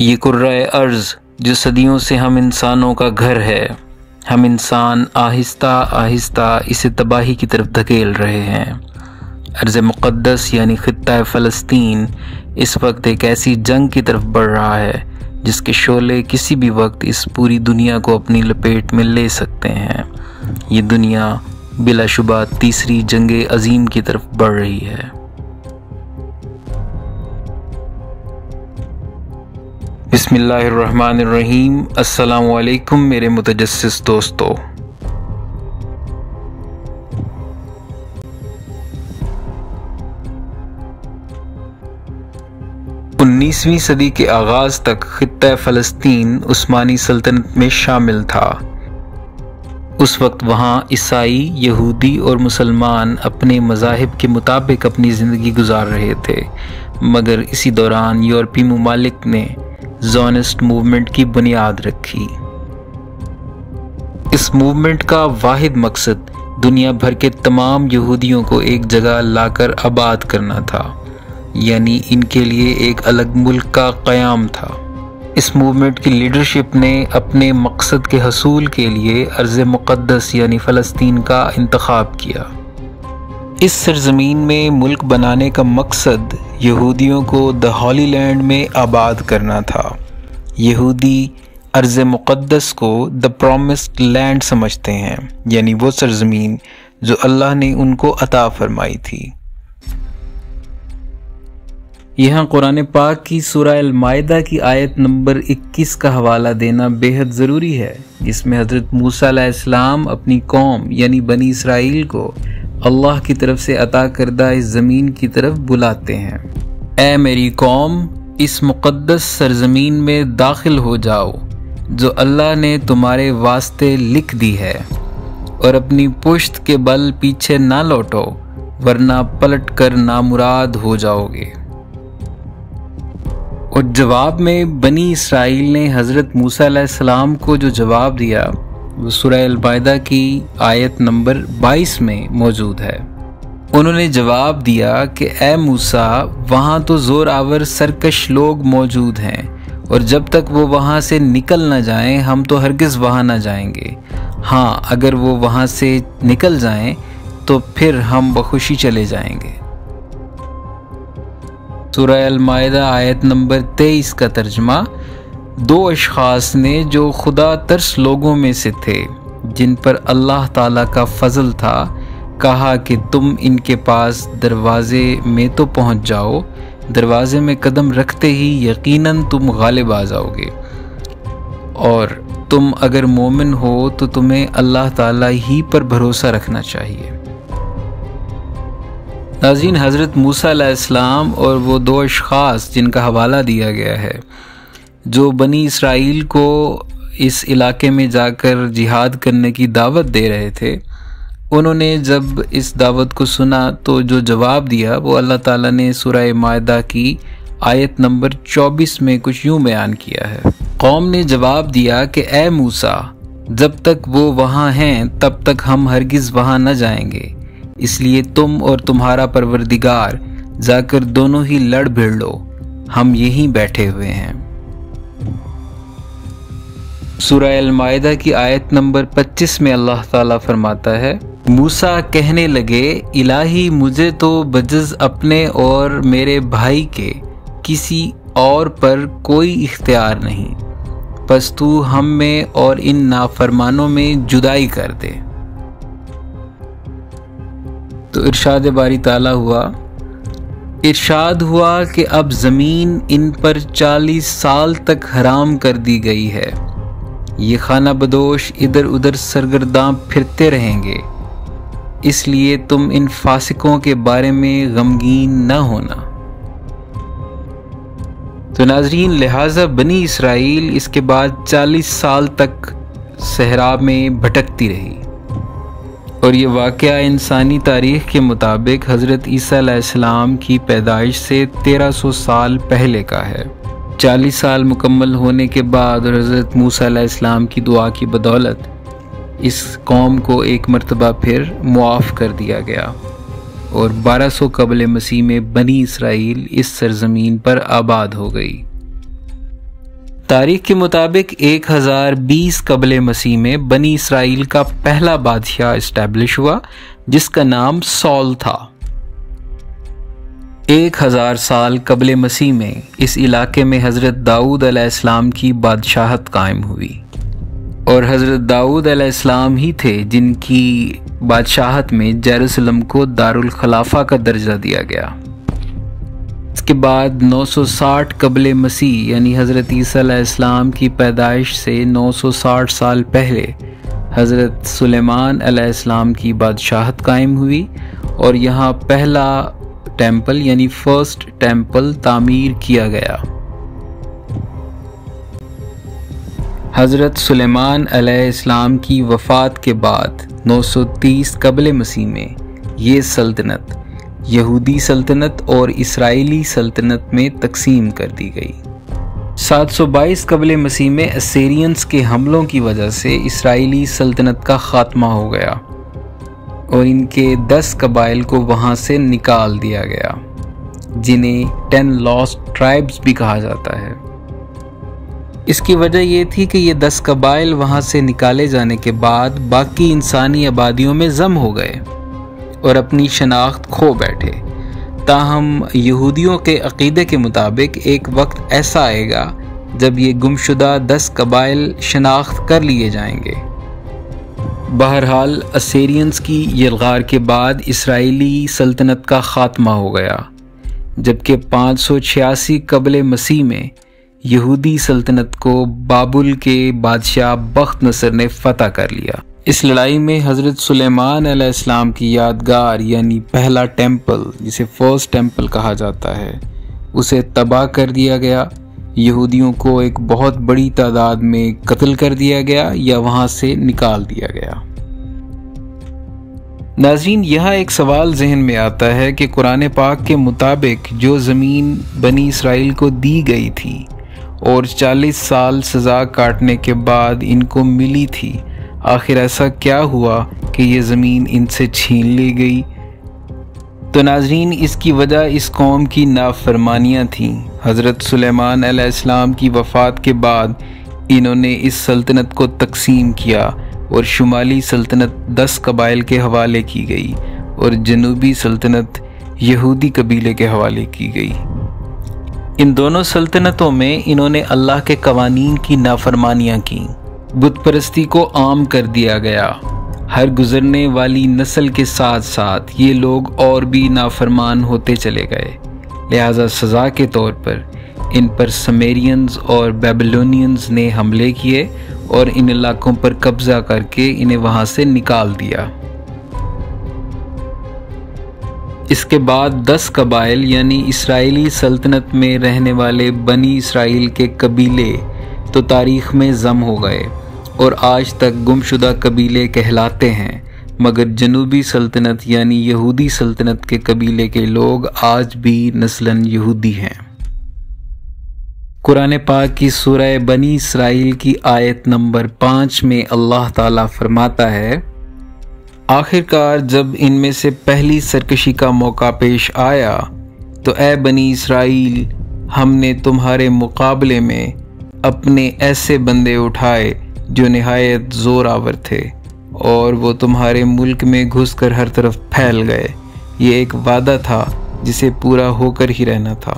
ये कुर्रा अर्ज़, जो सदियों से हम इंसानों का घर है। हम इंसान आहिस्ता आहिस्ता इसे तबाही की तरफ़ धकेल रहे हैं। अर्ज़ मुक़दस यानी ख़त्ता फ़लस्तीन, इस वक्त एक ऐसी जंग की तरफ़ बढ़ रहा है, जिसके शोले किसी भी वक्त इस पूरी दुनिया को अपनी लपेट में ले सकते हैं। ये दुनिया बिलाशुबा तीसरी जंग अजीम की तरफ़ बढ़ रही है। अस्सलाम वालेकुम मेरे मुतजस्सिस दोस्तों। उन्नीसवीं सदी के आगाज़ तक ख़त्त फ़लस्तीन उस्मानी सल्तनत में शामिल था। उस वक्त वहाँ ईसाई, यहूदी और मुसलमान अपने मज़ाहब के मुताबिक अपनी ज़िंदगी गुजार रहे थे। मगर इसी दौरान यूरोपी ममालिक ने जोनिस्ट मूवमेंट की बुनियाद रखी। इस मूवमेंट का वाहिद मकसद दुनिया भर के तमाम यहूदियों को एक जगह लाकर आबाद करना था। यानी इनके लिए एक अलग मुल्क का क़याम था। इस मूवमेंट की लीडरशिप ने अपने मकसद के हसूल के लिए अर्ज़ मुक़दस यानी फ़लस्तीन का इंतखब किया। इस सरजमीन में मुल्क बनाने का मकसद यहूदियों को द हॉली लैंड में आबाद करना था। यहूदी अर्ज़ मुक़दस को द प्रोमिस्ड लैंड समझते हैं, यानी वो सरजमीन जो अल्लाह ने उनको अता फरमाई थी। यहाँ कुरान पाक की सुरह की आयत नंबर 21 का हवाला देना बेहद ज़रूरी है। जिसमें हज़रत मूसा इस्लाम अपनी कौम, यानी बनी इसराइल को अल्लाह की तरफ़ से अता करदा इस ज़मीन की तरफ़ बुलाते हैं। ए मेरी कौम, इस मुक़दस सरजमीन में दाखिल हो जाओ, जो अल्लाह ने तुम्हारे वास्ते लिख दी है। और अपनी पुश्त के बल पीछे ना लौटो, वरना पलट कर नामुराद हो जाओगे। और जवाब में बनी इसराइल ने हज़रत मूसा सलाम को जो जवाब दिया सुरह की आयत नंबर 22 में मौजूद है। उन्होंने जवाब दिया कि, ए मूसा, वहाँ तो ज़ोर आवर सरकश लोग मौजूद हैं, और जब तक वो वहाँ से निकल ना जाएँ, हम तो हरगिज़ वहाँ ना जाएँगे। हाँ अगर वो वहाँ से निकल जाएँ तो फिर हम बखुशी चले जाएँगे। सुरह अलमायदा आयत नंबर तेईस का तर्जमा दो अशास ने जो खुदा तरस लोगों में से थे, जिन पर अल्लाह ताला का फजल था, कहा कि तुम इनके पास दरवाज़े में तो पहुँच जाओ, दरवाज़े में कदम रखते ही यकीनन तुम गालिब आ जाओगे। और तुम अगर मोमिन हो तो तुम्हें अल्लाह ताला ही पर भरोसा रखना चाहिए। नाजीन हज़रत मूसा इस्लाम और वो दो अशास जिनका हवाला दिया गया है जो बनी इसराइल को इस इलाके में जाकर जिहाद करने की दावत दे रहे थे, उन्होंने जब इस दावत को सुना तो जो जवाब दिया, वो अल्लाह ताला ने सुरह मायदा की आयत नंबर 24 में कुछ यूँ बयान किया है। कौम ने जवाब दिया कि, ए मूसा, जब तक वो वहाँ हैं, तब तक हम हरगिज़ वहाँ न जाएँगे। इसलिए तुम और तुम्हारा परवरदिगार जाकर दोनों ही लड़ भिड़ लो। हम यहीं बैठे हुए हैं। अल की आयत नंबर 25 में अल्लाह ताला फरमाता है, मूसा कहने लगे, इलाही मुझे तो बजज अपने और मेरे भाई के किसी और पर कोई इख्तियार नहीं। बस तू हम में और इन नाफरमानों में जुदाई कर दे। तो इरशाद बारी ताला हुआ। इरशाद हुआ कि अब ज़मीन इन पर चालीस साल तक हराम कर दी गई है। ये खाना बदोश इधर उधर सरगर्दा फिरते रहेंगे। इसलिए तुम इन फासिकों के बारे में गमगीन न होना। तो नाजरीन, लिहाजा बनी इसराइल इसके बाद 40 साल तक सहरा में भटकती रही। और ये वाक़ इंसानी तारीख़ के मुताबिक हज़रत ईसीम की पैदाइश से 1300 साल पहले का है। 40 साल मुकम्मल होने के बाद और हज़रत मूसा इस्लाम की दुआ की बदौलत इस कौम को एक मरतबा फिर मुआफ़ कर दिया गया और 1200 कबल मसीह में बनी इसराइल इस सरजमीन पर आबाद हो गई। तारीख के मुताबिक 1020 कबल मसीह में बनी इसराइल का पहला बादशाह इस्टेब्लिश हुआ, जिसका नाम सॉल था। एक हज़ार साल कबल मसीह में इस इलाके में हज़रत दाऊद अलैहिस्सलाम की बादशाहत कायम हुई। और हज़रत दाऊद अलैहिस्सलाम ही थे जिनकी बादशाहत में जेरूसलम को दारुल खलाफा का दर्जा दिया गया। इसके बाद 960 कबल मसीह यानी हज़रत ईसीम की पैदाइश से 960 साल पहले हज़रत सुलेमान अलैहिस्सलाम की बादशाहत कायम हुई। और यहाँ पहला टेंपल, यानी फ़र्स्ट टेंपल तामीर किया गया। हज़रत सुलेमान अलैहिस्सलाम की वफ़ात के बाद 930 कबल मसीह में ये सल्तनत, यहूदी सल्तनत और इसराइली सल्तनत में तकसीम कर दी गई। 722 कबल मसीह में असेरियंस के हमलों की वजह से इसराइली सल्तनत का ख़ात्मा हो गया। और इनके 10 कबाइल को वहाँ से निकाल दिया गया, जिन्हें टेन लॉस्ट ट्राइब्स भी कहा जाता है। इसकी वजह यह थी कि ये दस कबाइल वहाँ से निकाले जाने के बाद बाकी इंसानी आबादियों में जम हो गए और अपनी शनाख्त खो बैठे। ताहम यहूदियों के अकीदे के मुताबिक एक वक्त ऐसा आएगा जब ये गुमशुदा दस कबाइल शनाख्त कर लिए जाएँगे। बहरहाल, असेरियंस की यलगार के बाद इसराइली सल्तनत का ख़ात्मा हो गया, जबकि पाँच सौ छियासी कबल मसीह में यहूदी सल्तनत को बाबुल के बादशाह बख्त नसर ने फतह कर लिया। इस लड़ाई में हज़रत सुलेमान अलैहिस्सलाम की यादगार, यानी पहला टेंपल, जिसे फ़र्स्ट टेंपल कहा जाता है, उसे तबाह कर दिया गया। यहूदियों को एक बहुत बड़ी तादाद में कत्ल कर दिया गया या वहाँ से निकाल दिया गया। नाजरीन, यह एक सवाल जहन में आता है कि कुरान पाक के मुताबिक जो ज़मीन बनी इसराइल को दी गई थी और 40 साल सज़ा काटने के बाद इनको मिली थी, आखिर ऐसा क्या हुआ कि ये ज़मीन इनसे छीन ली गई तो नाजरीन, इसकी वजह इस कौम की नाफरमानियाँ थीं। हज़रत सुलेमान अलैहिस्सलाम की वफ़ात के बाद इन्होंने इस सल्तनत को तकसीम किया और शुमाली सल्तनत दस कबाइल के हवाले की गई और जनूबी सल्तनत यहूदी कबीले के हवाले की गई। इन दोनों सल्तनतों में इन्होंने अल्लाह के कवानीन की नाफरमानियाँ की। बुत परस्ती को आम कर दिया गया। हर गुजरने वाली नस्ल के साथ साथ ये लोग और भी नाफरमान होते चले गए। लिहाजा सज़ा के तौर पर इन पर समेरियंस और बेबलोनियंस ने हमले किए और इन इलाकों पर कब्ज़ा करके इन्हें वहाँ से निकाल दिया। इसके बाद दस कबाइल यानी इसराइली सल्तनत में रहने वाले बनी इसराइल के कबीले तो तारीख में जम हो गए। और आज तक गुमशुदा कबीले कहलाते हैं। मगर जनूबी सल्तनत यानी यहूदी सल्तनत के कबीले के लोग आज भी नस्लन यहूदी हैं। कुरान पाक की सूरह बनी इसराइल की आयत नंबर पाँच में अल्लाह ताला फरमाता है, आखिरकार जब इनमें से पहली सरकशी का मौका पेश आया तो ए बनी इसराइल, हमने तुम्हारे मुकाबले में अपने ऐसे बंदे उठाए जो नहायत ज़ोरावर थे और वो तुम्हारे मुल्क में घुसकर हर तरफ़ फैल गए। ये एक वादा था जिसे पूरा होकर ही रहना था।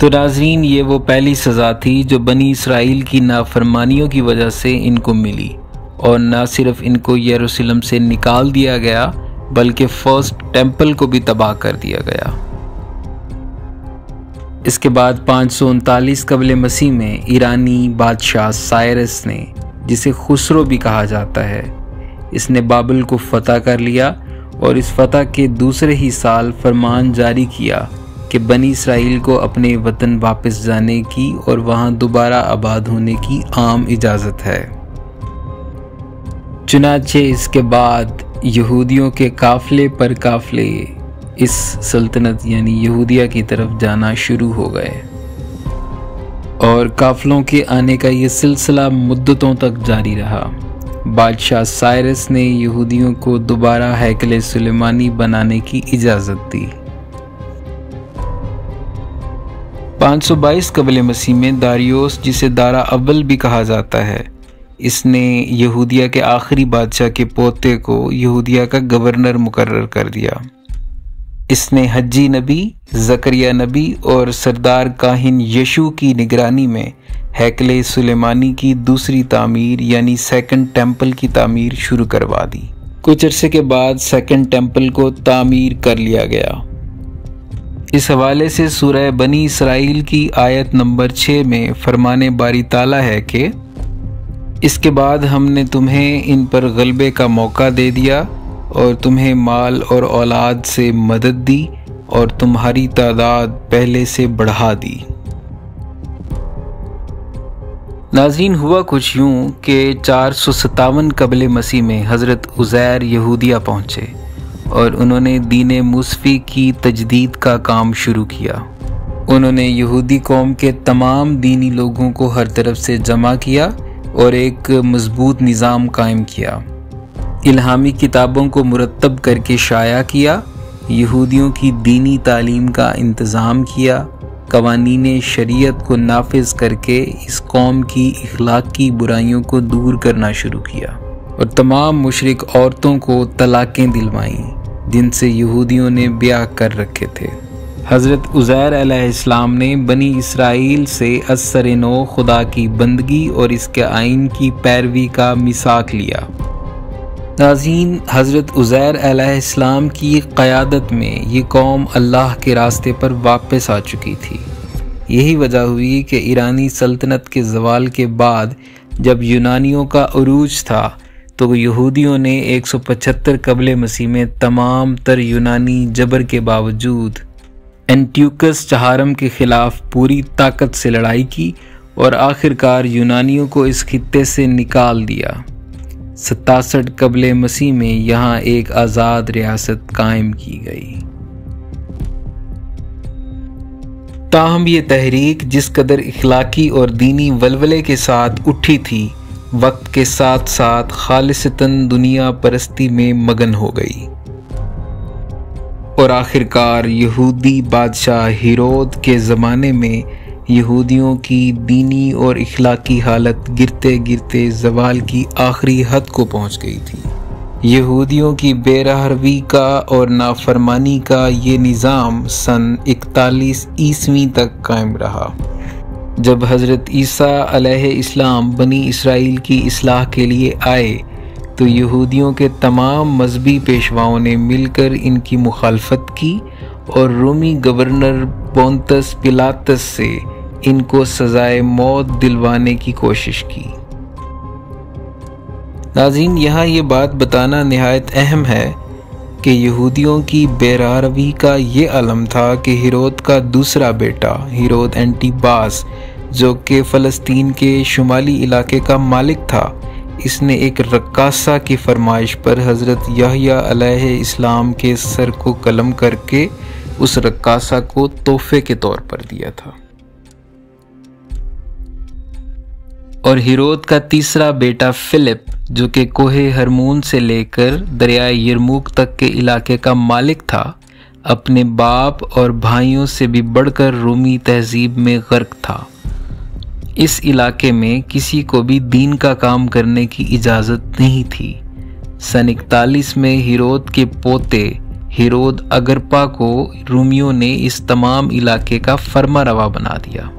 तो नाजरीन, ये वो पहली सज़ा थी जो बनी इसराइल की नाफरमानियों की वजह से इनको मिली और ना सिर्फ़ इनको यरूशलेम से निकाल दिया गया, बल्कि फ़र्स्ट टेंपल को भी तबाह कर दिया गया। इसके बाद पाँच सौ उनतालीस कबल मसीह में ईरानी बादशाह सायरस ने, जिसे खुसरो भी कहा जाता है, इसने बाबुल को फतह कर लिया और इस फतह के दूसरे ही साल फरमान जारी किया कि बनी इसराइल को अपने वतन वापस जाने की और वहाँ दोबारा आबाद होने की आम इजाज़त है। चुनाचे इसके बाद यहूदियों के काफले पर काफले इस सल्तनत यानी यहूदिया की तरफ़ जाना शुरू हो गए। और काफलों के आने का ये सिलसिला मुद्दतों तक जारी रहा। बादशाह साइरस ने यहूदियों को दोबारा हैकल सुलेमानी बनाने की इजाज़त दी। 522 कबल मसीह में दारियोस, जिसे दारा अव्वल भी कहा जाता है, इसने यहूदिया के आखिरी बादशाह के पोते को यहूदिया का गवर्नर मुकर्र कर दिया। इसने हज्जी नबी, जकरिया नबी और सरदार काहिन यशु की निगरानी में हैकले सुलेमानी की दूसरी तामीर, यानी सेकंड टेंपल की तामीर शुरू करवा दी। कुछ अरसे के बाद सेकंड टेंपल को तामीर कर लिया गया। इस हवाले से सूरह बनी इसराइल की आयत नंबर छः में फरमाने बारी ताला है कि, इसके बाद हमने तुम्हें इन पर गलबे का मौका दे दिया और तुम्हें माल और औलाद से मदद दी और तुम्हारी तादाद पहले से बढ़ा दी। नाजीन हुआ कुछ यूँ कि चार सौ सतावन कबल मसीह में हज़रत उज़ैर यहूदिया पहुँचे और उन्होंने दीन मुसफ़ी की तजदीद का काम शुरू किया। उन्होंने यहूदी कौम के तमाम दीनी लोगों को हर तरफ़ से जमा किया और एक मज़बूत निज़ाम कायम किया। इल्हामी किताबों को मुरतब करके शाया किया, यहूदियों की दीनी तालीम का इंतज़ाम किया, कवानीन शरीयत को नाफिज करके इस कौम की इखलाकी बुराइयों को दूर करना शुरू किया और तमाम मुशरक औरतों को तलाक़ें दिलवाईं, जिनसे यहूदियों ने ब्याह कर रखे थे। हज़रत उज़ैर इस्लाम ने बनी इसराइल से असर नो खुदा की बंदगी और इसके आइन की पैरवी का मिसाक लिया। नाजीन हज़रत उज़ैर इस्लाम की क़यादत में ये कौम अल्लाह के रास्ते पर वापस आ चुकी थी। यही वजह हुई कि ईरानी सल्तनत के जवाल के बाद जब यूनानियों का अरूज था तो यहूदियों ने 175 कबल मसीह में तमाम तर यूनानी जबर के बावजूद एंट्यूकस चहारम के खिलाफ पूरी ताकत से लड़ाई की और आखिरकार यूनानियों को इस खत्े से निकाल दिया। सतासठ कबल मसीह में यहाँ एक आज़ाद रियासत कायम की गई। ताहम ये तहरीक जिस कदर इखलाकी और दीनी वलवले के साथ उठी थी, वक्त के साथ साथ खालिसतन दुनिया परस्ती में मगन हो गई। और आखिरकार यहूदी बादशाह हिरोद के ज़माने में यहूदियों की दीनी और इखलाकी हालत गिरते गिरते जवाल की आखिरी हद को पहुँच गई थी। यहूदियों की बेरहरवी का और नाफरमानी का ये निज़ाम सन इकतालीस ईस्वी तक कायम रहा। जब हज़रत ईसा इस्लाम बनी इसराइल की असलाह के लिए आए तो यहूदियों के तमाम मजहबी पेशवाओं ने मिलकर इनकी मुखालफत की और रोमी गवर्नर पोंतस पिलातस से इनको सजाए मौत दिलवाने की कोशिश की। नाजीन यहाँ ये बात बताना नहायत अहम है कि यहूदियों की बेरारवी का ये अलम था कि हिरोद का दूसरा बेटा, हिरोद एंटीबास, जो कि फ़लस्तीन के शुमाली इलाके का मालिक था, इसने एक रक्कासा की फरमाइश पर हज़रत याहिया इस्लाम के सर को कलम करके उस रक्कासा को तोहफे के तौर पर दिया था। और हिरोद का तीसरा बेटा फिलिप, जो कि कोहे हरमून से लेकर दरियाए यरमूक तक के इलाके का मालिक था, अपने बाप और भाइयों से भी बढ़कर रूमी तहजीब में गर्क था। इस इलाके में किसी को भी दीन का काम करने की इजाज़त नहीं थी। सन इकतालीस में हिरोद के पोते हिरोद अगरपा को रूमियों ने इस तमाम इलाके का फर्मा रवा बना दिया।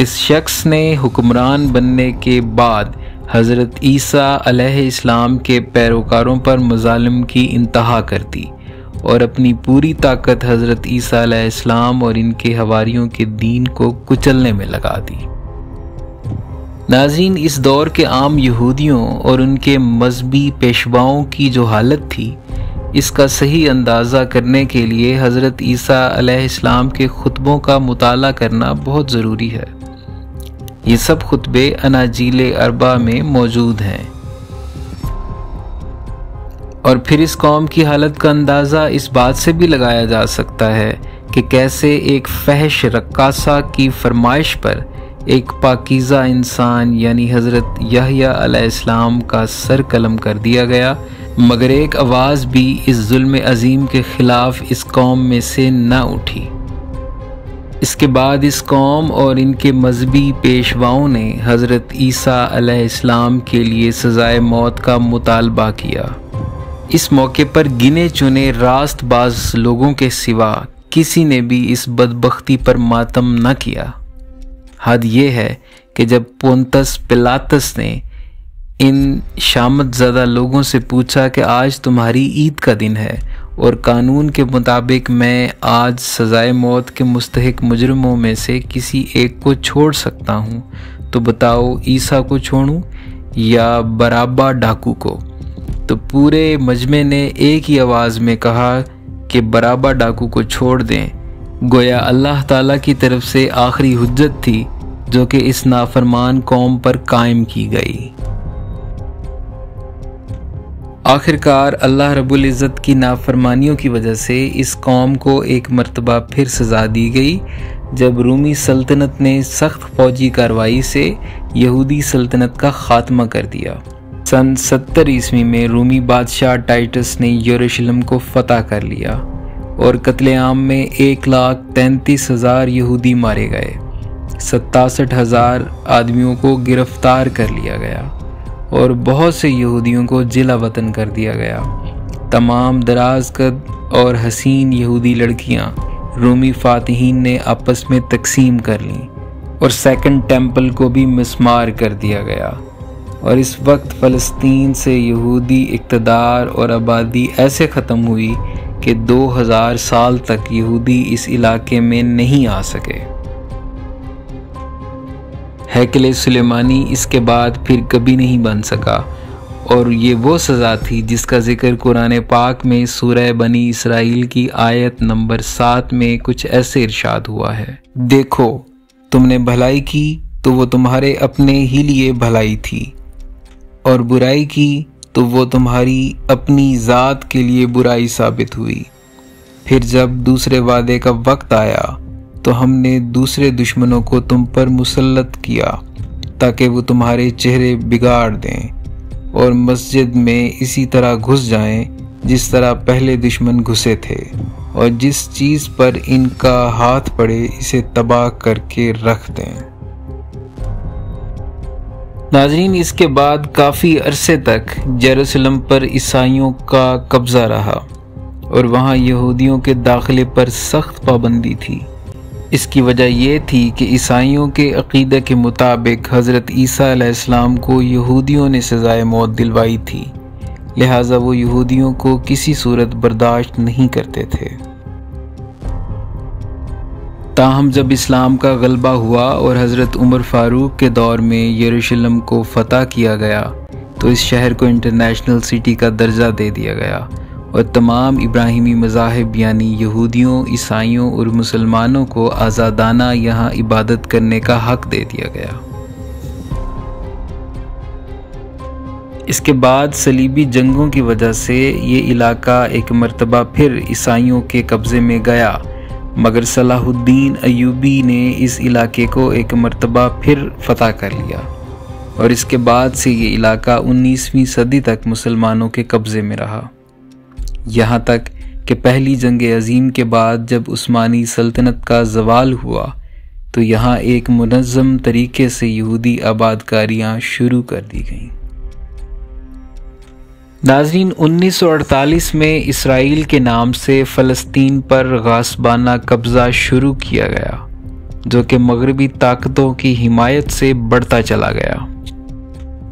इस शख्स ने हुक्मरान बनने के बाद हज़रत ईसा इस्लाम के पैरोकारों पर मजालम की इंतहा कर दी और अपनी पूरी ताकत हज़रत ईसा इस्लाम और इनके हवारियों के दीन को कुचलने में लगा दी। नाजीन इस दौर के आम यहूदियों और उनके मजहबी पेशवाओं की जो हालत थी, इसका सही अंदाज़ा करने के लिए हज़रत ईसा इस्लाम के खुतबों का मुताला करना बहुत ज़रूरी है। ये सब खुतबे अनाजील अरबा में मौजूद हैं। और फिर इस कौम की हालत का अंदाज़ा इस बात से भी लगाया जा सकता है कि कैसे एक फहश रक्कासा की फरमाइश पर एक पाकिज़ा इंसान, यानी हज़रत यहिया का सर कलम कर दिया गया। मगर एक आवाज़ भी इस जुल्म अजीम के ख़िलाफ़ इस कौम में से न उठी। इसके बाद इस कौम और इनके मजहबी पेशवाओं ने हज़रत ईसा इस्लाम के लिए सज़ाए मौत का मुतालबा किया। इस मौके पर गिने चुने रास्त बाज लोगों के सिवा किसी ने भी इस बदबख्ती पर मातम न किया। हद ये है कि जब पोंतस पिलातस ने इन शामत ज़्यादा लोगों से पूछा कि आज तुम्हारी ईद का दिन है और कानून के मुताबिक मैं आज सज़ाए मौत के मुस्तक मुजरमों में से किसी एक को छोड़ सकता हूँ। तो बताओ, ईसा को छोड़ूं या बराबा डाकू को? तो पूरे मजमे ने एक ही आवाज़ में कहा कि बराबा डाकू को छोड़ दें। गोया अल्लाह ताला की तरफ़ से आखिरी हजत थी, जो कि इस नाफरमान कौम पर कायम की गई। आखिरकार अल्लाह रब्बुल इज़्ज़त की नाफरमानियों की वजह से इस कौम को एक मरतबा फिर सज़ा दी गई, जब रूमी सल्तनत ने सख्त फौजी कार्रवाई से यहूदी सल्तनत का ख़ात्मा कर दिया। सन सत्तर ईस्वी में रूमी बादशाह टाइटस ने यरूशलेम को फतह कर लिया और कत्लेआम में एक लाख तैंतीस हज़ार यहूदी मारे गए। सत्तासठ हज़ार आदमियों को गिरफ़्तार कर लिया गया। और बहुत से यहूदियों को जिला वतन कर दिया गया। तमाम दराज कद और हसीन यहूदी लड़कियाँ रोमी फातहीन ने आपस में तकसीम कर लीं और सेकंड टेंपल को भी मिसमार कर दिया गया। और इस वक्त फ़लस्तीन से यहूदी इकतदार और आबादी ऐसे ख़त्म हुई कि 2000 साल तक यहूदी इस इलाके में नहीं आ सके। हैकल सुलेमानी इसके बाद फिर कभी नहीं बन सका। और ये वो सज़ा थी जिसका ज़िक्र कुरान पाक में सूरह बनी इसराइल की आयत नंबर सात में कुछ ऐसे इरशाद हुआ है। देखो, तुमने भलाई की तो वो तुम्हारे अपने ही लिए भलाई थी। और बुराई की तो वो तुम्हारी अपनी ज़ात के लिए बुराई साबित हुई। फिर जब दूसरे वादे का वक्त आया तो हमने दूसरे दुश्मनों को तुम पर मुसलत किया, ताकि वो तुम्हारे चेहरे बिगाड़ दें और मस्जिद में इसी तरह घुस जाएँ, जिस तरह पहले दुश्मन घुसे थे। और जिस चीज़ पर इनका हाथ पड़े, इसे तबाह करके रख दें। नाजरीन, इसके बाद काफ़ी अरसे तक जेरूसलम पर ईसाइयों का कब्ज़ा रहा और वहाँ यहूदियों के दाखिले पर सख्त पाबंदी थी। इसकी वजह यह थी कि ईसाइयों के अकीदे के मुताबिक हज़रत ईसा इस्लाम को यहूदियों ने सज़ाए मौत दिलवाई थी, लिहाजा वो यहूदियों को किसी सूरत बर्दाश्त नहीं करते थे। ताहम जब इस्लाम का गलबा हुआ और हज़रत उमर फ़ारूक के दौर में यरूशलेम को फ़तह किया गया तो इस शहर को इंटरनेशनल सिटी का दर्जा दे दिया गया। और तमाम इब्राहिमी मजाहब, यानी यहूदियों, ईसाइयों और मुसलमानों को आज़ादाना यहाँ इबादत करने का हक दे दिया गया। इसके बाद सलीबी जंगों की वजह से ये इलाका एक मरतबा फिर ईसाइयों के कब्ज़े में गया। मगर सलाहुद्दीन अयूबी ने इस इलाके को एक मरतबा फिर फतह कर लिया। और इसके बाद से ये इलाका 19वीं सदी तक मुसलमानों के कब्ज़े में रहा। यहाँ तक कि पहली जंग अजीम के बाद जब उस्मानी सल्तनत का जवाल हुआ तो यहाँ एक मनज़म तरीके से यहूदी आबादकारियाँ शुरू कर दी गईं। नाजरीन 1948 में इसराइल के नाम से फ़लस्तीन पर गासबाना कब्ज़ा शुरू किया गया, जो कि मगरबी ताकतों की हिमायत से बढ़ता चला गया।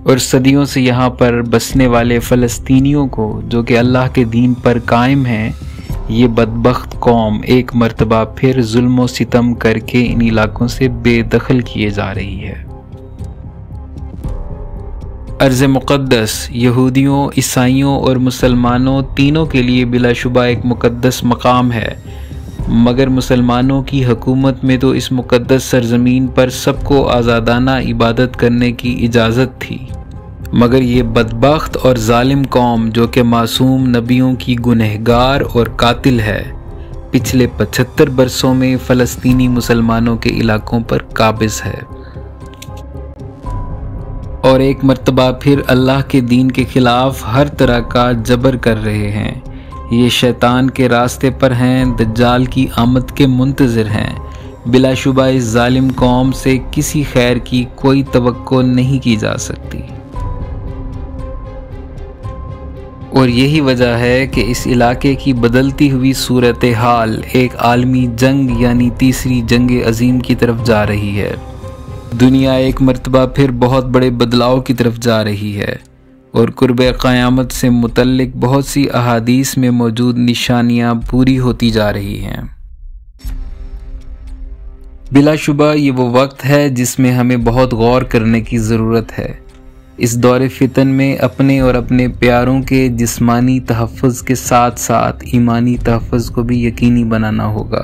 और सदियों से यहाँ पर बसने वाले फ़लस्तीनियों को, जो कि अल्लाह के दीन पर कायम हैं, ये बदबख्त कौम एक मरतबा फिर जुल्म सितम करके इन इलाकों से बेदखल किए जा रही है। अर्ज़ मुक़दस यहूदियों, ईसाइयों और मुसलमानों तीनों के लिए बिलाशुबा एक मुक़दस मकाम है। मगर मुसलमानों की हकूमत में तो इस मुक़दस सरजमीन पर सबको आज़ादाना इबादत करने की इजाज़त थी। मगर ये बदबख्त और ालिम कौम जो कि मासूम नबियों की गुनहगार और कातिल है, पिछले पचहत्तर बरसों में फ़लस्तीनी मुसलमानों के इलाकों पर काबिज है। और एक मरतबा फिर अल्लाह के दीन के ख़िलाफ़ हर तरह का जबर कर रहे हैं। ये शैतान के रास्ते पर हैं, दज्जाल की आमद के मुंतज़र हैं। बिलाशुबा इस ालिम कौम से किसी खैर की कोई तो नहीं की जा सकती। और यही वजह है कि इस इलाके की बदलती हुई सूरत हाल एक आलमी जंग यानी तीसरी जंग अजीम की तरफ़ जा रही है। दुनिया एक मरतबा फिर बहुत बड़े बदलाव की तरफ़ जा रही है और कुर्ब क़यामत से मुतलक बहुत सी अहादीस में मौजूद निशानियाँ पूरी होती जा रही हैं। बिलाशुबा, ये वो वक्त है जिसमें हमें बहुत गौर करने की ज़रूरत है। इस दौर फितन में अपने और अपने प्यारों के जिस्मानी तहफ़ के साथ साथ ईमानी तहफ़ को भी यकीनी बनाना होगा।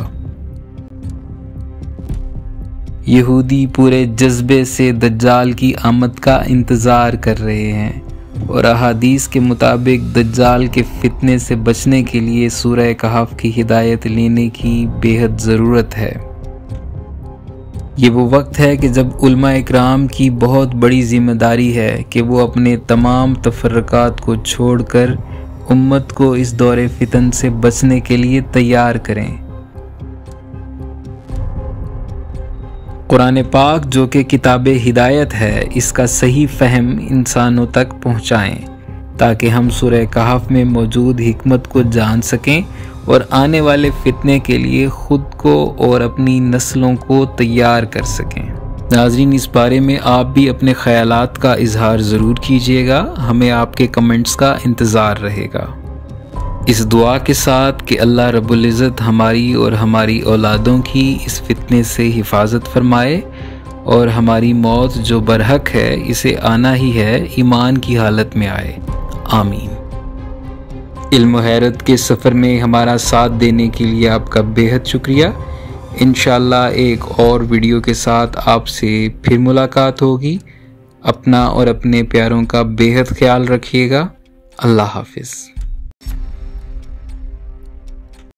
यहूदी पूरे जज्बे से दज्जाल की आमद का इंतज़ार कर रहे हैं और अहादीस के मुताबिक दज्जाल के फितने से बचने के लिए सूरह कहाफ की हिदायत लेने की बेहद ज़रूरत है। ये वो वक्त है कि जब उल्मा इकराम की बहुत बड़ी ज़िम्मेदारी है कि वो अपने तमाम तफरक़ात को छोड़कर उम्मत को इस दौरे फितन से बचने के लिए तैयार करें। कुरान पाक, जो कि किताब हिदायत है, इसका सही फहम इंसानों तक पहुँचाएँ, ताकि हम सुरह कहाफ में मौजूद हमत को जान सकें और आने वाले फितने के लिए ख़ुद को और अपनी नस्लों को तैयार कर सकें। नाजरीन, इस बारे में आप भी अपने ख्याल का इजहार ज़रूर कीजिएगा। हमें आपके कमेंट्स का इंतज़ार रहेगा। इस दुआ के साथ कि अल्लाह रबुल्ज़त हमारी और हमारी औलादों की इस फितने से हिफाजत फरमाए और हमारी मौत जो बरहक है, इसे आना ही है, ईमान की हालत में आए। आमीन। इल्म हैरत के सफ़र में हमारा साथ देने के लिए आपका बेहद शुक्रिया। इन एक और वीडियो के साथ आपसे फिर मुलाकात होगी। अपना और अपने प्यारों का बेहद ख्याल रखिएगा। अल्लाह हाफिज़।